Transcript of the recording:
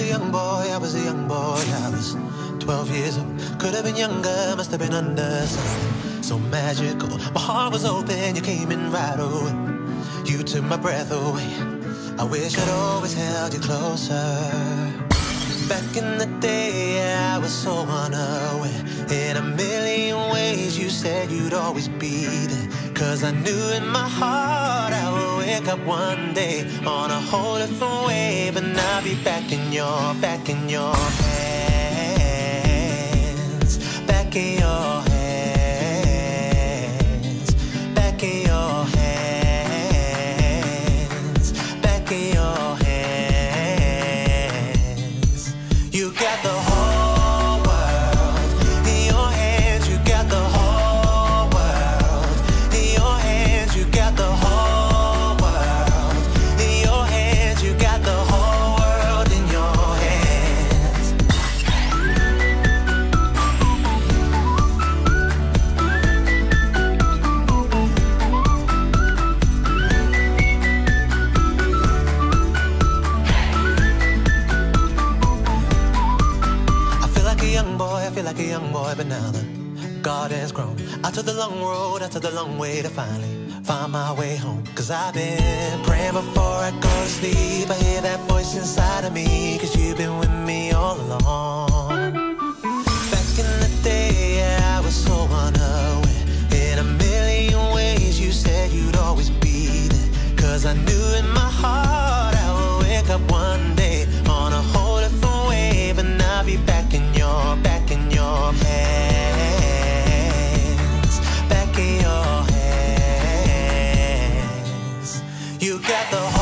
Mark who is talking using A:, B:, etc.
A: a young boy, I was a young boy, I was 12 years old. Could have been younger, must have been under something so magical. My heart was open, you came in right away. You took my breath away. I wish I'd always held you closer. Back in the day, I was so unaware. In a million ways, you said you'd always be there. Cause I knew in my heart I would up one day on a whole different wave. And I'll be back in your, back in your hands. Back in your hands. Feel like a young boy, but now the garden's grown. I took the long road, I took the long way to finally find my way home. Cause I've been praying before I go to sleep. I hear that voice inside of me, cause you've been with me all along. Back in the day, yeah, I was so unaware. In a million ways, you said you'd always be there. Cause I knew in my heart You got the